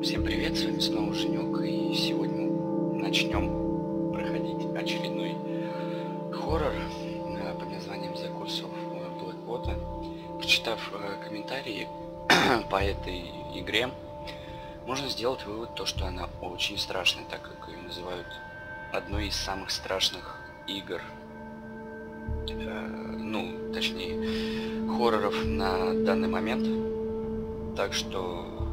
Всем привет, с вами снова Женек, и сегодня начнем проходить очередной хоррор э, под названием The Curse of Blackwater. Прочитав э, комментарии по этой игре, можно сделать вывод, то, что она очень страшная, так как ее называют одной из самых страшных игр, э, ну, точнее, хорроров на данный момент. Так что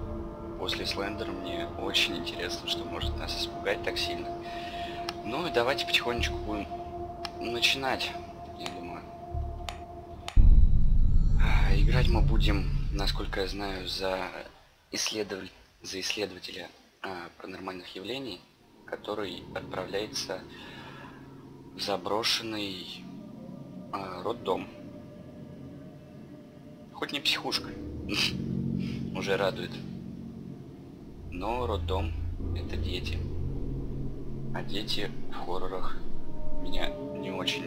после Слендера мне очень интересно, что может нас испугать так сильно. Ну и давайте потихонечку будем начинать, я думаю. А, играть мы будем, насколько я знаю, за, исследователь, за исследователя а, паранормальных явлений, который отправляется в заброшенный а, роддом. Хоть не психушка. Уже радует. Но роддом это дети. А дети в хоррорах меня не очень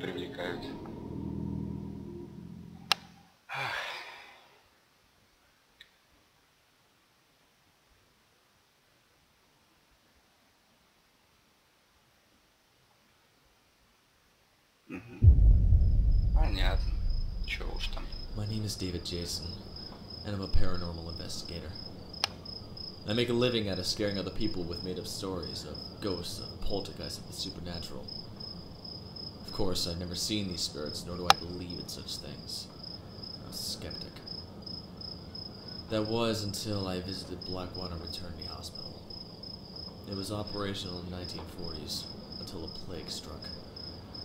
привлекают. Понятно. Чего уж там. My name is David Jason, and I'm a paranormal investigator. I make a living out of scaring other people with made up stories of ghosts, of poltergeists, of the supernatural. Of course, I've never seen these spirits, nor do I believe in such things. I'm a skeptic. That was until I visited Blackwater Maternity Hospital. It was operational in the 1940s, until a plague struck,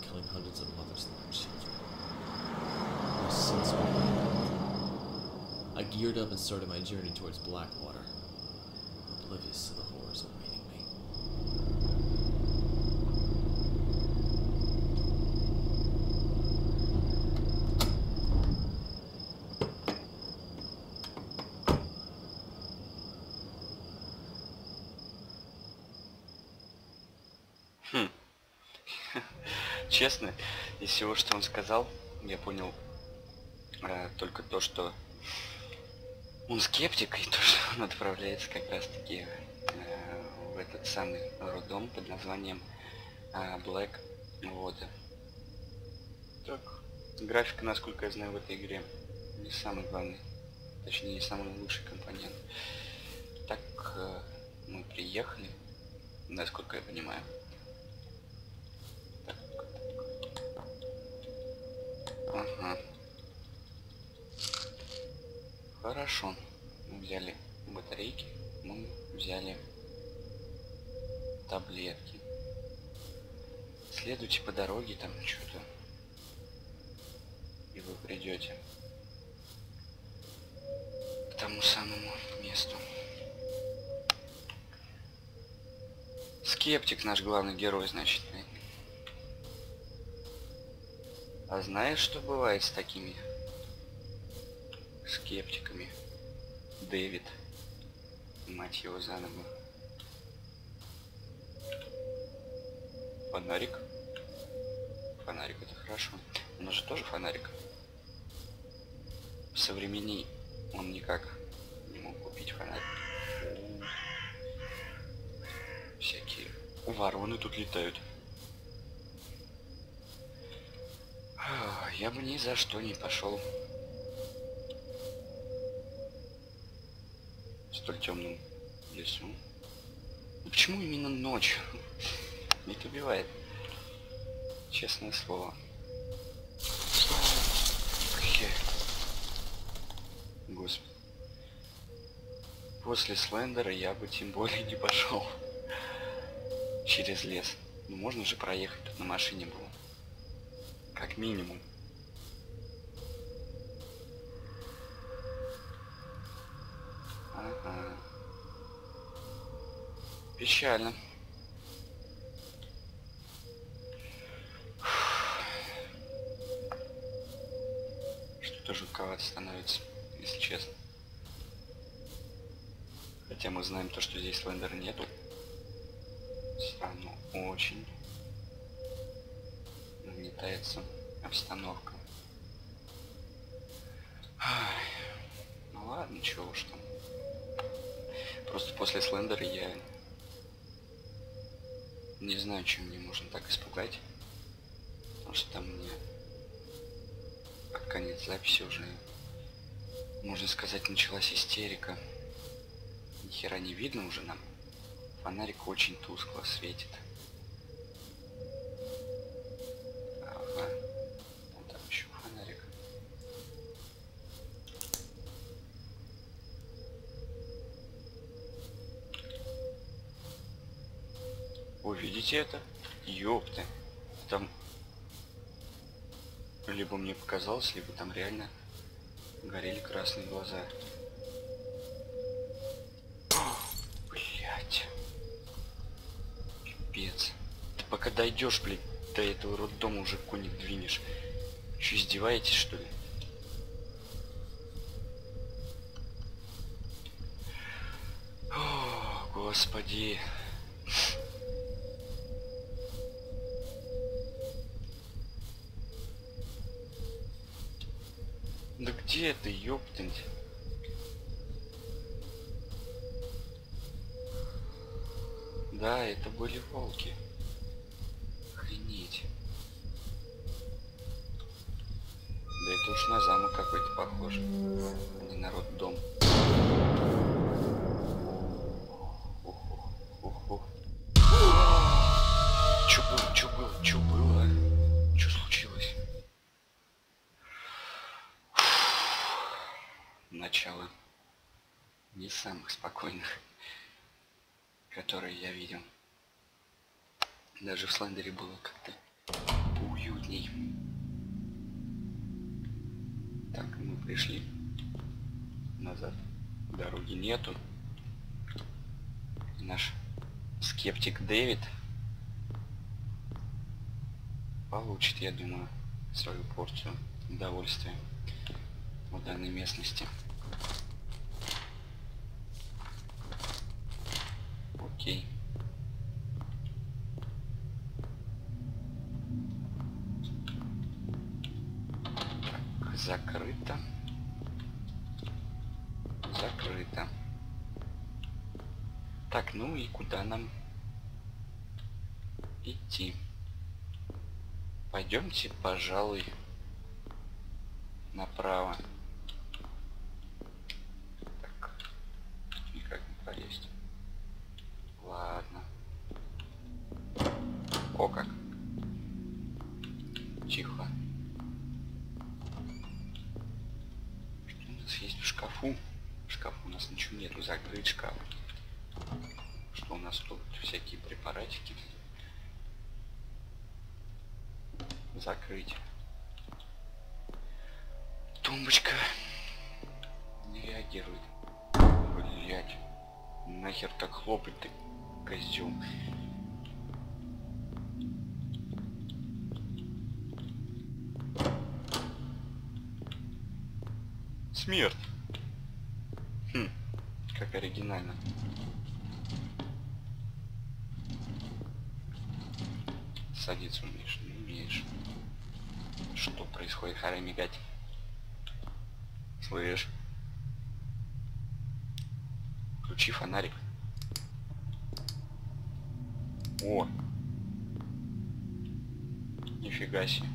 killing hundreds of mothers and their children. Since I geared up and started my journey towards Blackwater, oblivious to the horrors awaiting me. Честно, из всего, что он сказал, я понял э, только то, что он скептик, и то, что он отправляется как раз таки э, в этот самый роддом под названием э, Black Water. Так, графика, насколько я знаю, в этой игре не самый главный, точнее, не самый лучший компонент. Так, э, мы приехали, насколько я понимаю. Ага. Хорошо. Мы взяли батарейки, мы взяли таблетки. Следуйте по дороге, там что-то. И вы придете к тому самому месту. Скептик наш главный герой, значит. А знаешь, что бывает с такими скептиками? Дэвид. Мать его за ногу. Фонарик. Фонарик это хорошо. У нас же тоже фонарик. Современней он никак не мог купить фонарик. Всякие вороны тут летают. Я бы ни за что не пошел столь темном лесу. Ну, почему именно ночью? Меня это убивает. Честное слово. Господи. После Слендера я бы тем более не пошел через лес. Ну можно же проехать тут на машине было. Как минимум. Печально. Что-то жутковато становится, если честно. Хотя мы знаем то, что здесь Слендера нету. Все равно очень нагнетается обстановка. Ну ладно, чего уж там. Просто после Слендера я не знаю, чем мне можно так испугать. Потому что там мне под конец записи уже, можно сказать, началась истерика. Ни хера не видно уже нам. Фонарик очень тускло светит. Вы видите это? Ёпты. Там... Либо мне показалось, либо там реально горели красные глаза. Блять. Пипец. Ты пока дойдешь, блядь, до этого роддома уже коник двинешь. Че, издеваетесь, что ли? О, господи. Да где ты, ёптать? Да, это были волки. Охренеть. Да это уж на замок какой-то похоже. А не народ дом. Самых спокойных, которые я видел. Даже в Слендере было как-то уютней. Так, мы пришли назад. Дороги нету. И наш скептик Дэвид получит, я думаю, свою порцию удовольствия в данной местности. Окей. Закрыто. Закрыто. Так, ну и куда нам идти? Пойдемте, пожалуй, направо. Всякие препаратики. Закрыть. Тумбочка не реагирует. Блять. Нахер так хлопать ты, козел. Смерть. Хм, как оригинально. Садиться умеешь, не умеешь. Что происходит, харе мигать? Слышь? Включи фонарик. О! Нифига себе.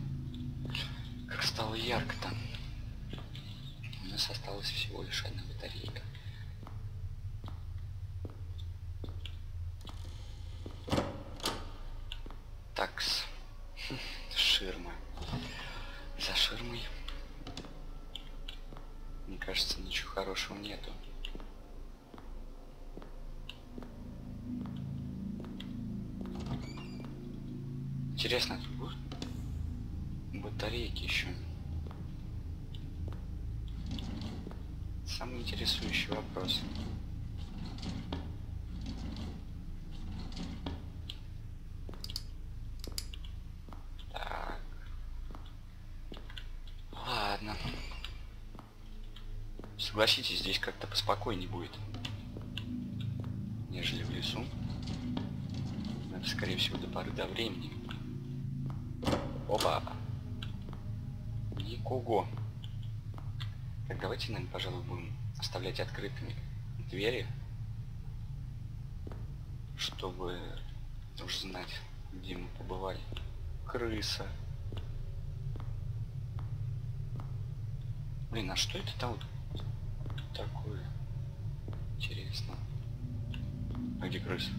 Как стало ярко там. У нас осталась всего лишь одна батарейка. Такс. Хм, Ширма. За ширмой. Мне кажется, хорошего нету. Интересно, тут батарейки еще. Самый интересующий вопрос. Так. Ладно. Согласитесь, здесь как-то поспокойнее будет, нежели в лесу. Это, скорее всего, до поры до времени. Опа. Никого. Так, давайте, наверное, пожалуй, будем оставлять открытыми двери чтобы уж знать, где мы побывали. Крыса. Блин, а что это там вот такое? Интересно. А где крыса?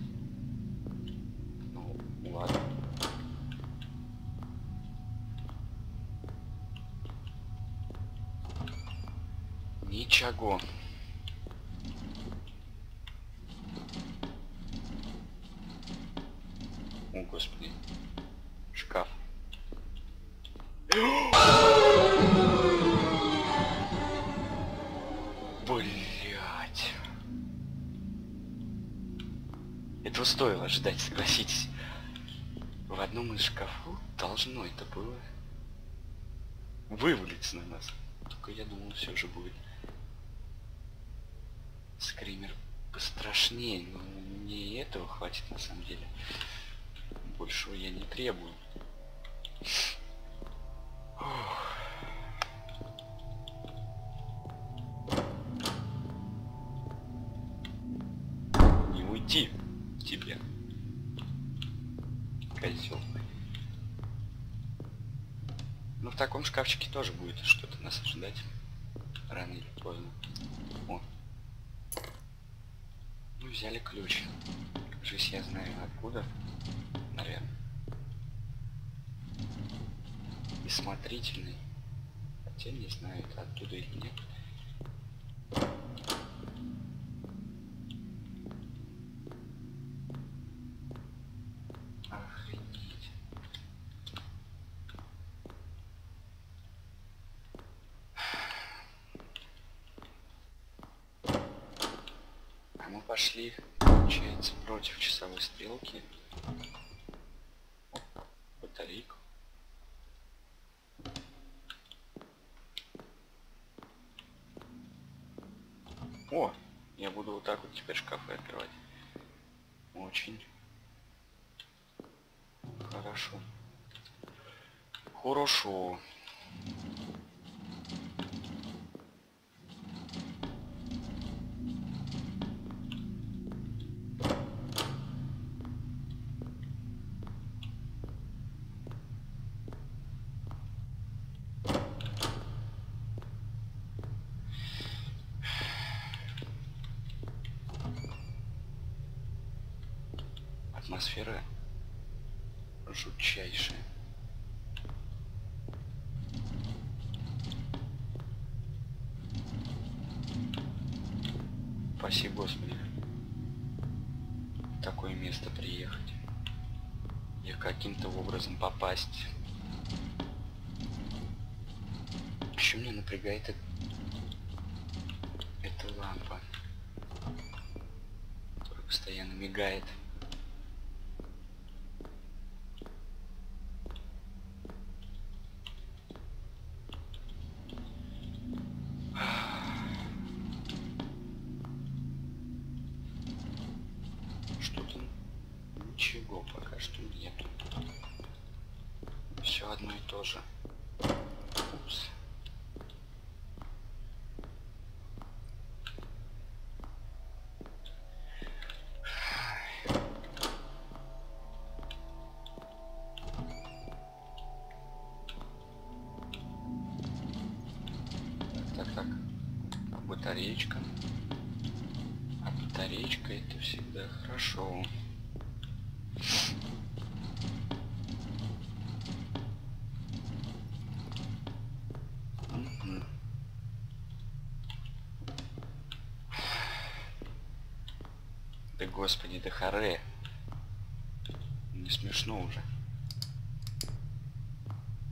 Ну, ладно. Ничего. О, господи. Шкаф. стоило ждать, согласитесь. В одном из шкафов должно это было вывалиться на нас. Только я думал, все же будет скример пострашнее, но мне этого хватит на самом деле. Большего я не требую. Тебе. Козел. Ну в таком шкафчике тоже будет что-то нас ожидать. Рано или поздно. О. Ну взяли ключ. Кажись, я знаю откуда. Наверное. И смотрительный. Хотя не знаю, это оттуда или нет. Охренеть. А мы пошли, получается, против часовой стрелки. Батарейку. О, я буду вот так вот теперь шкафы открывать. Очень хорошо. Хорошо. Атмосфера жутчайшая. Спаси Господи. В такое место приехать. И каким-то образом попасть. Еще меня напрягает эта, эта лампа. Которая постоянно мигает. Что-то ничего пока что нету. Все Да господи, да харе. Не смешно уже.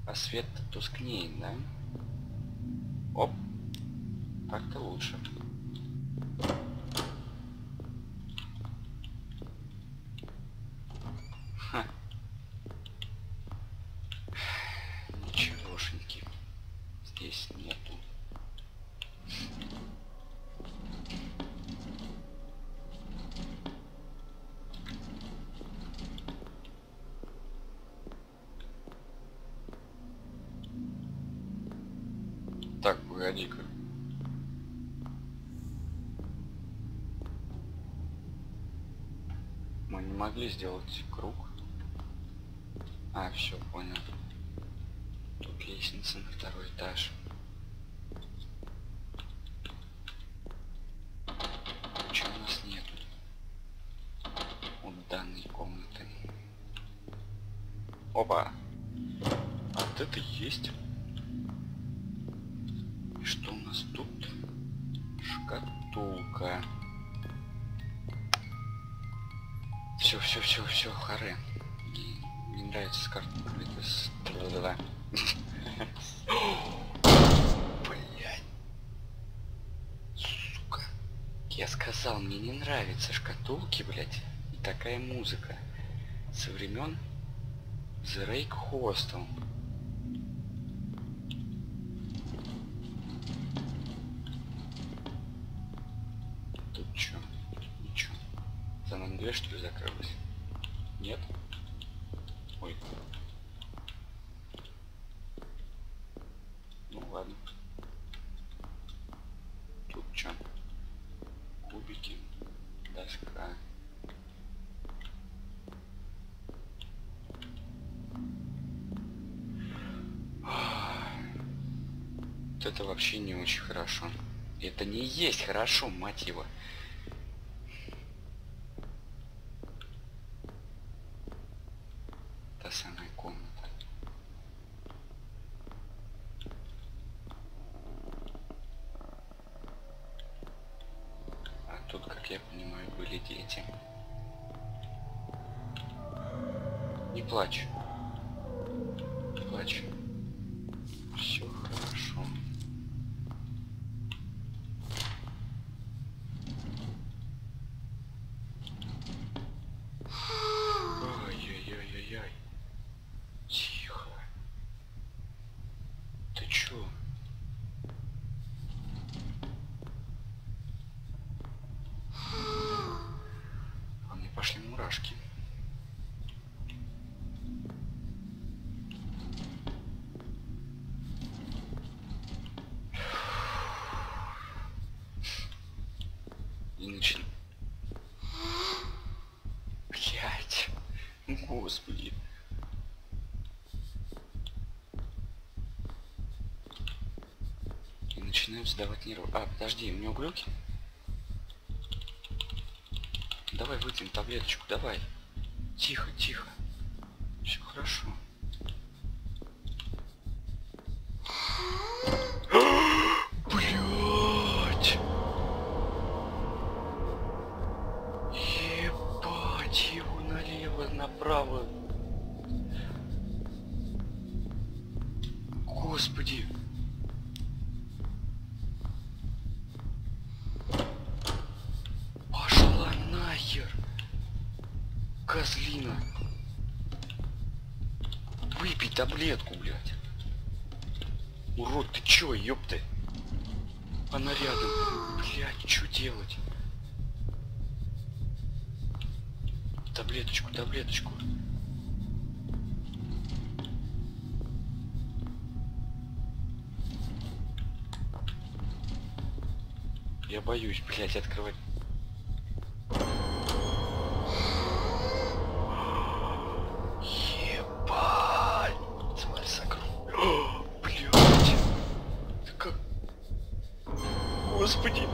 А свет-то тускнеет, да? Оп. Так-то лучше. Ха. Ничегошеньки. Здесь нету. Так, погоди-ка. Мы не могли сделать круг. А, все, понял. Тут лестница на второй этаж. Все, все, все, все, харе. Не, не нравится с карты. Это с... Да-да-да. Блять. Сука. Я сказал, мне не нравятся шкатулки, блять. И такая музыка. Со времен The Rake Hostel. Тут чё? Ничего. За нами дверь что ли закрылась? Нет? Ой. Ну ладно. Тут чё? Кубики. Доска. Вот это вообще не очень хорошо. Это не есть хорошо, мать его. Тут, как я понимаю, были дети. Не плачь. Не плачь. Все хорошо. Ой-ой-ой-ой-ой. Тихо. Ты чё? А мне пошли мурашки. И начали. Блять. Господи. И начинаем сдавать нервы. А, подожди, у него глюки? Давай выпьем таблеточку, давай. Тихо, тихо. Все хорошо. Таблетку, блядь. Урод, ты чё, ёпты? Она рядом. Блядь, что делать? Таблеточку, таблеточку. Я боюсь, блядь, открывать. Ебать! Тварь закрой. Блядь! Ты как? Господи!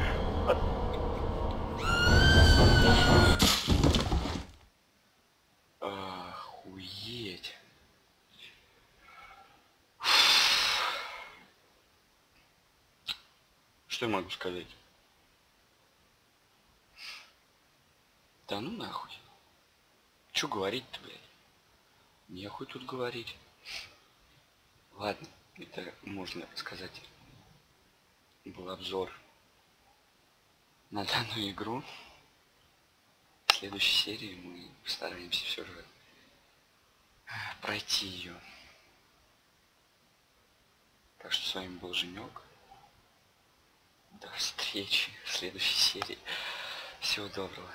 Охуеть! Сказать? Да ну нахуй. Чё говорить-то, блядь? Нехуй тут говорить. Ладно, это можно сказать. Был обзор на данную игру. В следующей серии мы постараемся все же пройти ее. Так что с вами был Женек. До встречи в следующей серии. Всего доброго.